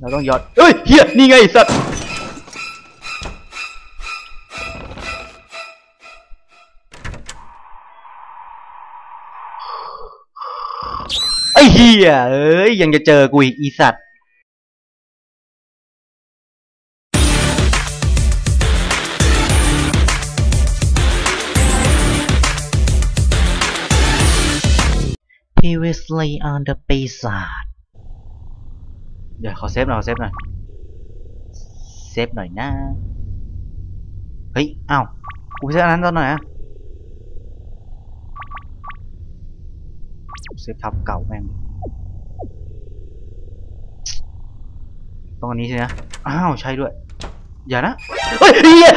เราต้องย้อนเอ้ยเฮียนี่ไงสัตว์ไอ้เฮียเอ้ยยังจะเจอกูอีกอีสัตว์ previously on the ปีศาจ เดี๋ยวขอ save หน่อยขอ save หน่อย save หน่อยนะเฮ้ยอ้าวกูไป save อันนั้นตอนไหนอะ save ทับเก่าแม่งตรงอันนี้ใช่ไหมอ้าวใช่ด้วย อย่านะเฮ้ยเฮีย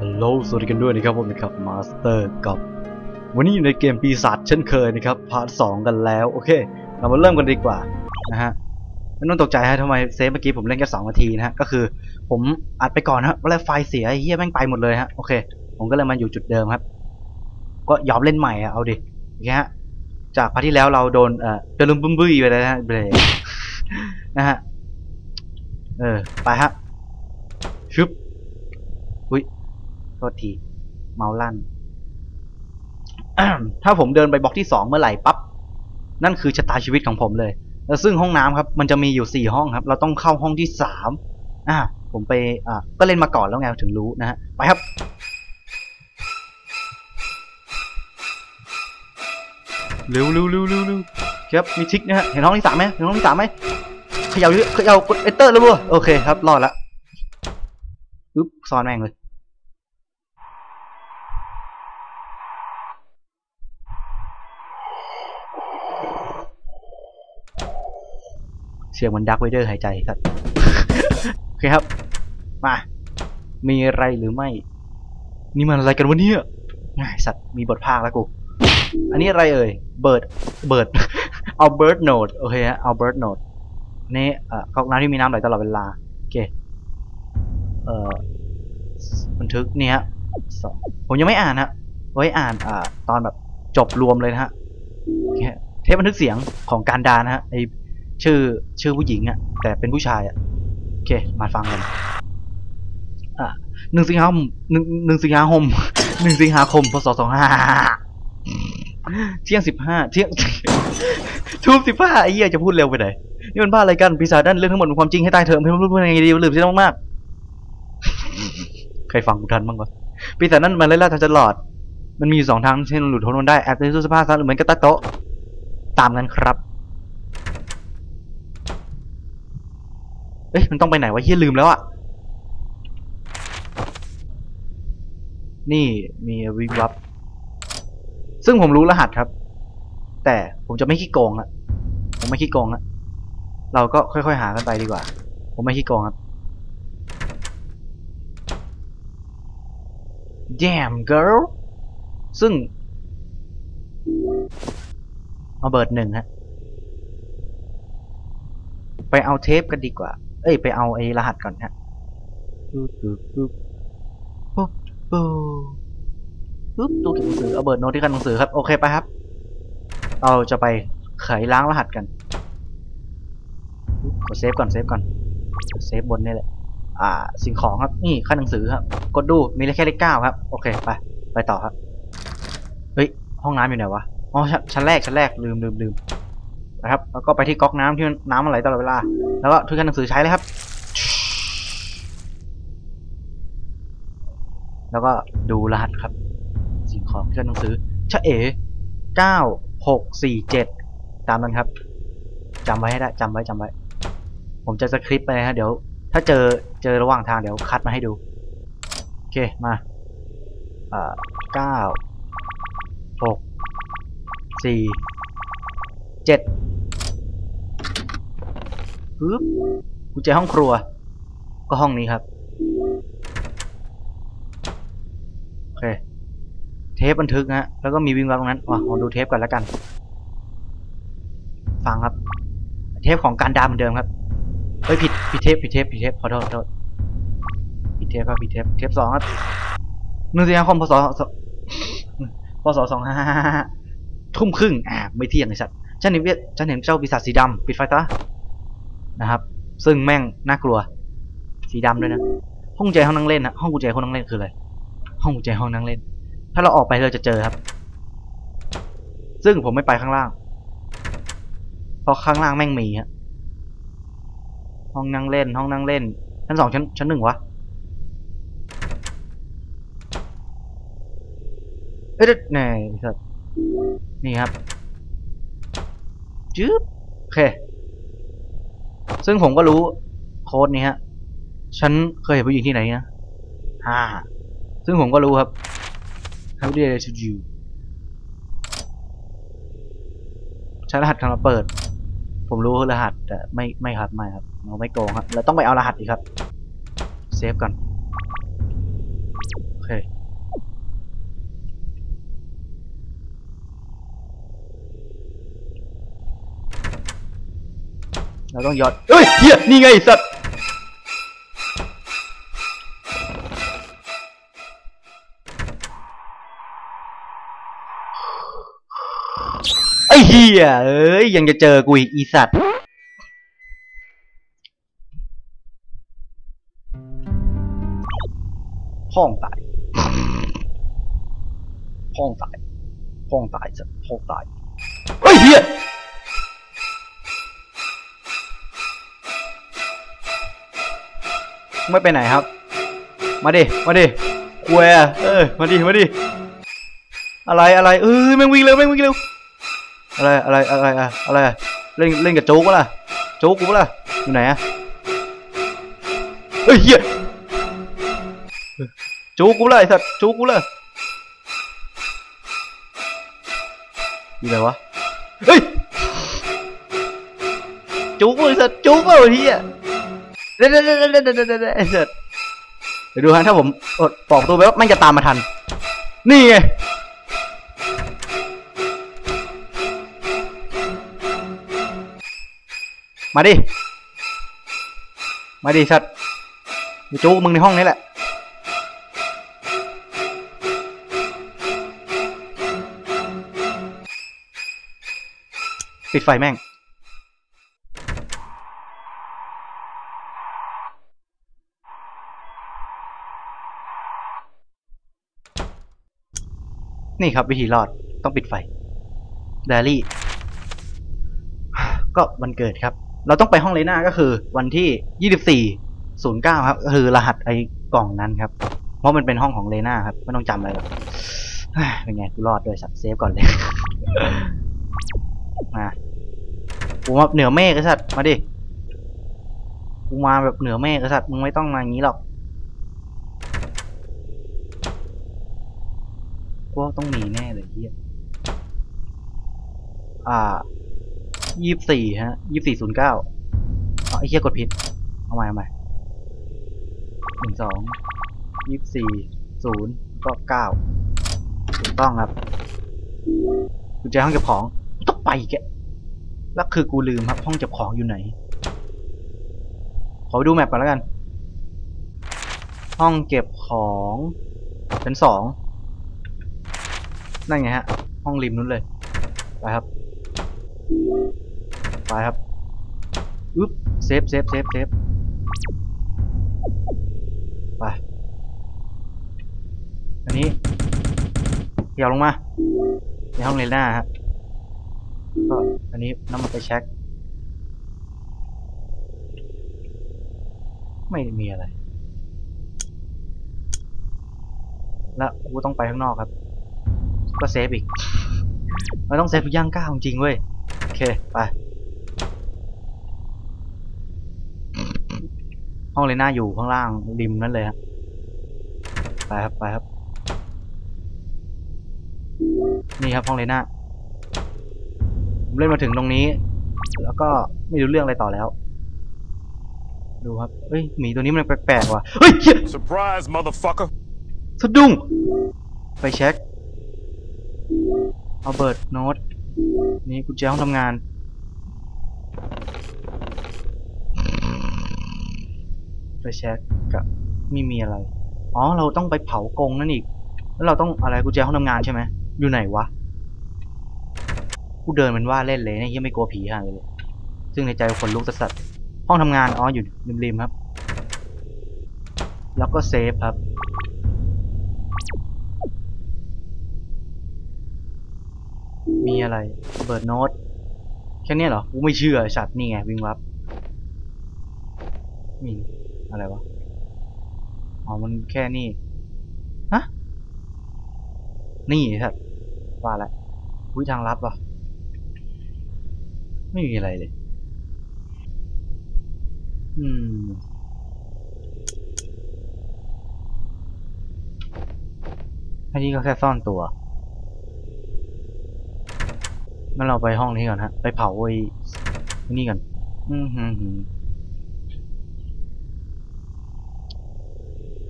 ฮัลโหลสวัสดีกันด้วยนะครับผมนะครับมาสเตอร์กับ วันนี้อยู่ในเกมปีศาจเช่นเคยนะครับ part สองกันแล้ว โอเค เรามาเริ่มกันดีกว่านะฮะไม่ต้องตกใจฮะทำไม save เมื่อกี้ผมเล่นแค่สองนาทีนะฮะ ก็คือผมอัดไปก่อนนะแล้วไฟเสียเหี้ยแม่งไปหมดเลยฮะ โอเค ผมก็เลยมาอยู่จุดเดิมครับ ก็ยอมเล่นใหม่อะเอาดิโอเคฮะจาก part ที่แล้วเราโดนเอ่อโดนลุมบึ้มบึ้ยไปเลยนะฮะเบรนะฮะ เออ ไปฮะ ชึบ อุ้ยโทษที เมาลั่น ถ้าผมเดินไปบล็อกที่สองเมื่อไหร่ปั๊บนั่นคือชะตาชีวิตของผมเลยแล้วซึ่งห้องน้ำครับ มันจะมีอยู่สี่ห้องครับ เราต้องเข้าห้องที่สามอ่าผมไปอ่าก็เล่นมาก่อนแล้วไงถึงรู้นะฮะไปครับเร็วเร็วเร็วเร็วเร็วครับมีทริกนะฮะเห็นห้องที่สามไหมเห็นห้องที่สามไหมเขย่าเยอะเขย่ากดเอนเตอร์แล้วบัวโอเคครับรอดละอึ๊บซ้อนแม่งเลย เสียงมันดักไวเดอร์หายใจครับโอเคครับ มา มีอะไรหรือไม่ นี่มันอะไรกันวะเนี่ยง่ายสัตว์ มีบทภาคแล้วกู อันนี้อะไรเอ่ย เบิร์ด เบิร์ด เอาเบิร์ดโนดโอเคฮะ เอาเบิร์ดโนดนี่เอ่อก๊อกน้ำที่มีน้ำไหลตลอดเวลา โอเค เอ่อ บันทึกเนี่ยฮะสองผมยังไม่อ่านฮะ ไว้อ่าน อ่า ตอนแบบจบรวมเลยนะฮะเทปบันทึกเสียงของการดานะฮะ ไอ ชื่อชื่อผู้หญิงอะแต่เป็นผู้ชายอะโอเค มาฟังกันอ่าหนึ่งสิงหาคมหนึ่งหนึ่งสิงหาคมหนึ่งสิงหาคมพศสองห้าเที่ยงสิบห้าเที่ยงทุ่มสิบห้าไอ้เหี้ยจะพูดเร็วไปไหนนี่มันบ้าอะไรกันปีศาจด้านเรื่องทั้งหมดเป็นความจริงให้ตายเถอะไม่รู้พูดยังไงดีลืมใช่มากๆใครฟังกูทันบ้างวะปีศาจนั้นมันไล่ล่าทางตลอด มันมีอยู่สองทางเช่นหลุดพ้นได้แอบในตู้สื้อผ้าซะหรือเหมือนกับตาโต๊ะตามนั้นครับ เอ้ยมันต้องไปไหนวะเฮียลืมแล้วอะนี่มีวิงวับ ซึ่งผมรู้รหัสครับ แต่ผมจะไม่ขี้โกงอะผมไม่ขี้โกงอะเราก็ค่อยๆหากันไปดีกว่า ผมไม่ขี้โกงครับ Damn girl ซึ่งเอาเบิร์ดหนึ่งฮะ ไปเอาเทปกันดีกว่า เอ้ยไปเอาไอ้รหัสก่อนฮะปึ๊บปึ๊บปึ๊บปึ๊บปึ๊บปึ๊บตู้เก็บหนังสือเอาเบิร์ดโน้ตที่คั่นหนังสือครับโอเคไปครับ เราจะไปไขล้างรหัสกันกด save ก่อน save ก่อน save บนนี่แหละอ่าสิ่งของครับนี่คั่นหนังสือครับ กดดูมีแค่เลขเก้าครับ โอเคไปไปต่อครับ เฮ้ยห้องน้ำอยู่ไหนวะอ๋อชั้นชั้นแรกชั้นแรกลืมลืมลืม นะครับ แล้วก็ไปที่ก๊อกน้ำที่น้ำมันไหลตลอดเวลา แล้วก็ทุกขั้นหนังสือใช้เลยครับ แล้วก็ดูรหัสครับ สิ่งของที่ขั้นหนังสือชะเอ๋เก้าหกสี่เจ็ดตามนั้นครับจำไว้ให้ได้จำไว้จำไว้ ผมจะสคริปต์ไปนะฮะเดี๋ยว ถ้าเจอเจอระหว่างทางเดี๋ยวคัดมาให้ดู โอเคมาอ่าเก้าหกสี่ เจ็ดปึ๊บกุญแจห้องครัว ก็ห้องนี้ครับ โอเค เทปบันทึกนะฮะแล้วก็มีวิ่งวับตรงนั้นอะผมดูเทปก่อนแล้วกัน ฟังครับ เทปของการดามเหมือนเดิมครับ เฮ้ยผิดผิดเทปผิดเทปผิดเทปขอโทษขอโทษผิดเทปครับผิดเทปเทปสองครับหนึ่งสิงหาคมพศพศสองห้าทุ่มครึ่งอ่าไม่เที่ยงไอ้สัตว์ ฉันเห็นเวียฉันเห็นเจ้าปีศาจสีดำปิดไฟซะนะครับ ซึ่งแม่งน่ากลัว สีดำด้วยนะ ห้องกุญแจห้องนั่งเล่นนะห้องกุญแจห้องนั่งเล่นคืออะไรห้องกุญแจห้องนั่งเล่น ถ้าเราออกไปเราจะเจอครับ ซึ่งผมไม่ไปข้างล่าง เพราะข้างล่างแม่งมีฮะห้องนั่งเล่น ห้องนั่งเล่น ชั้นสองชั้นชั้นหนึ่งวะเอ้ยเดี๋ยวไหนครับนี่ครับ จึ๊บโอเค ซึ่งผมก็รู้โค้ดนี้ฮะ ฉันเคยเห็นผู้หญิงที่ไหนนะฮ่าซึ่งผมก็รู้ครับ How dare I to you ใช้รหัสคำมาเปิด ผมรู้รหัสแต่ไม่ไม่ครับไม่ครับเราไม่โกงครับเราต้องไปเอารหัสอีกครับ เซฟก่อนโอเค เราต้องย้อนเฮ้ยเฮียนี่ไงไอ้สัตว์ไอ้เฮียเอ้ยยังจะเจอกูอีกอีสัตว์พ่องตายพ่องตายพ่องตายสัตว์พ่องตายเฮ้ยเฮีย ไม่ไปไหนครับ มาดิ มาดิควเออ มาดิ มาดิ อะไร อะไร เออแม่งวิ่งเร็วแม่งวิ่งเร็ว อะไร อะไร อะไรอะอะไร เล่น เล่นกับโจ๊กวะล่ะ โจ๊กกูวะล่ะ อยู่ไหนอะเฮ้ยเฮียโจ๊กกูเลยไอ้สัตว์โจ๊กกูเลยอยู่ไหนวะ เฮ้ยโจ๊กกูไอ้สัตว์โจ๊กกูไอ้เฮียเดี๋ยว เดี๋ยวเดี๋ยวเดี๋ยวเดเดเดเดี๋ยวดูฮะถ้าผมอดปอกตัวไปว่ามันจะตามมาทัน นี่ไงมาดิ มาดิสัตว์เดี๋ยวจูมึงในห้องนี้แหละ ปิดไฟแม่ง นี่ครับวิธีรอดต้องปิดไฟเดลี่ก็วันเกิดครับ เราต้องไปห้องเลน่าก็คือวันที่ยี่สิบสี่ศูนย์เก้าครับคือรหัสไอ้กล่องนั้นครับ เพราะมันเป็นห้องของเลน่าครับไม่ต้องจำอะไรหรอกเป็นไงกูรอดด้วยสัตว์เซฟก่อนเลยมากูมาเหนือเมฆไอ้สัตว์มาดิกูมาแบบเหนือเมฆไอ้สัตว์มึงไม่ต้องมาอย่างนี้หรอก ว่าต้องมีแน่เลยเฮียอ่ายี่สิบสี่ฮะยี่สิบสี่ศูนย์เก้าอ๋อไอ้เฮียกดผิด เอาใหม่เอาใหม่หนึ่งสองยี่สิบสี่ศูนย์ก็เก้าถูกต้องครับกุญแจห้องเก็บของต้องไปแกแล้วคือกูลืมครับห้องเก็บของอยู่ไหน ขอไปดูแมปก่อนแล้วกัน ห้องเก็บของชั้นสอง นั่นไงฮะ ห้องริมนู้นเลย ไปครับ ไปครับอึ๊บ save save save save ไป อันนี้เกี่ยวลงมา ในห้องเลน่าครับก็อันนี้น้ำมันไปเช็ค ไม่มีอะไร แล้วกูต้องไปข้างนอกครับ ก็ save อีกมันต้องเซฟทุกย่างก้าวจริงๆเว้ย โอเค ไป ห้องเลน่าอยู่ข้างล่างริมนั่นเลยครับไปครับ ไปครับ นี่ครับห้องเลน่าผมเล่นมาถึงตรงนี้ แล้วก็ไม่รู้เรื่องอะไรต่อแล้ว ดูครับ เฮ้ยหมีตัวนี้มันแปลกๆว่ะ เฮ้ยเหี้ย Surprise, motherfucker. สะดุ้ง ไปเช็ค เอาเบิร์ดโน้ตนี่กุญแจห้องทำงาน ไปเช็คกับไม่มีอะไร อ๋อ เราต้องไปเผากรงนั่นอีก แล้วเราต้องอะไรกุญแจห้องทำงานใช่ไหม อยู่ไหนวะ กูเดินเป็นว่าเล่นเลยเนี่ยยังไม่กลัวผีห่าเลย ซึ่งในใจขนลุกสัสห้องทำงาน อ๋อ อยู่ริมๆครับ แล้วก็เซฟครับ มีอะไรเปิดโน้ตแค่เนี้ยเหรอกูไม่เชื่อสัตว์นี่ไงวิ่งวับมีอะไรวะอ๋อมันแค่นี้ฮะนี่สัตว์ว่าแล้วอุ้ยทางลับวะไม่มีอะไรเลย อืมอันนี้ก็แค่ซ่อนตัว งั้นเราไปห้องนี้ก่อนฮะ ไปเผาไอ้นี่ก่อนอืมหืมหืม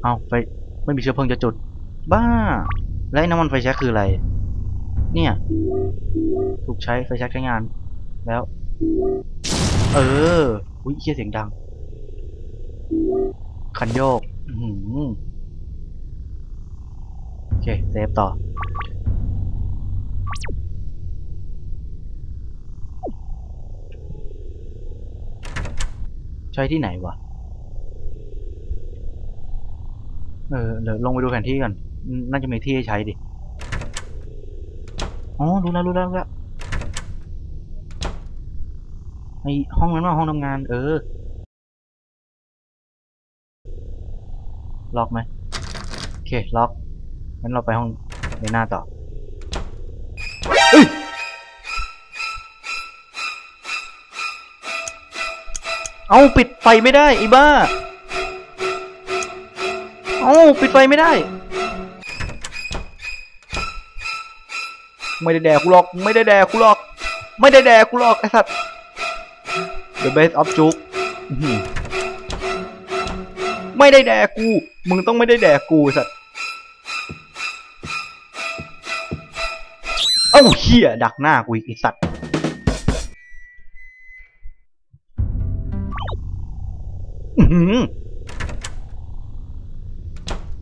เอาไปไม่มีเชื้อเพลิงจะจุด บ้า แล้วไอ้น้ำมันไฟแช็กคืออะไร เนี่ย ถูกใช้ไฟแช็กใช้งาน แล้ว เอออุ้ยเคียเสียงดัง คันโยก อือหือโอเค เซฟต่อ ช้ที่ไหนวะ เออเดี๋ยวลงไปดูแผนที่ก่อน น่าจะมีที่ให้ใช้ดิ อ๋อ รู้แล้วรู้แล้วรู้แล้วไอห้องนั้นว่าห้องทำงาน เออ ล็อกไหมโอเค ล็อก งั้นเราไปห้องในหน้าต่อเอ้ย เอาปิดไฟไม่ได้ไอ้บ้า เอาปิดไฟไม่ได้ ไม่ได้แดกกูหรอก ไม่ได้แดกกูหรอก ไม่ได้แดกกูหรอกไอ้สัตว์ The best of juk อื้อหือไม่ได้แดกกู มึงต้องไม่ได้แดกกูสัตว์ เอ้าเฮียดักหน้ากูอีกไอ้สัตว์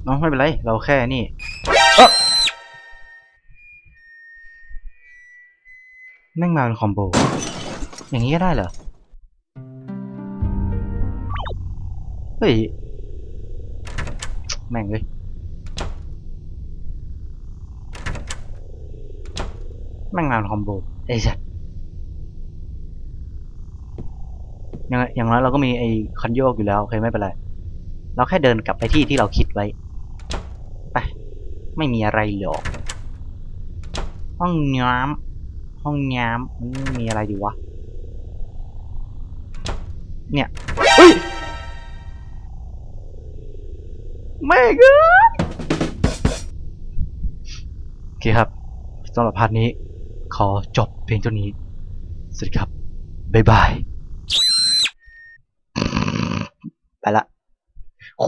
น้องไม่เป็นไร เราแค่นี่แม่งมาเป็นคอมโบ อย่างนี้ก็ได้เหรอ เฮ้ย แม่งเลยแม่งมาเป็นคอมโบ ไอ้สัส อย่างอย่างน้อยเราก็มีไอ้คันโยกอยู่แล้วโอเคไม่เป็นไร เราแค่เดินกลับไปที่ที่เราคิดไว้ ไป ไม่มีอะไรหรอก ห้องน้ำห้องน้ำมันมีอะไรดีวะ เนี่ยเฮ้ยแม่งเอ้ยโอเคครับสำหรับพาร์ทนี้ ขอจบเพียงเท่านี้ สวัสดีครับ บ๊ายบาย ไ